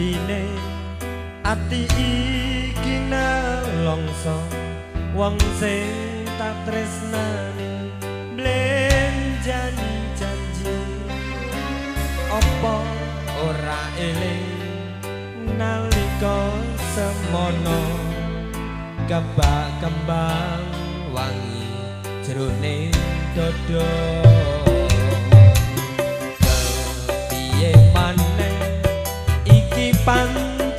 mestine ati iki nelongso wong sing tak tresnani blenjani janji. Opo ora eling nalika semono kebak kembang wangi jerone dodo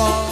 blenjani janji apa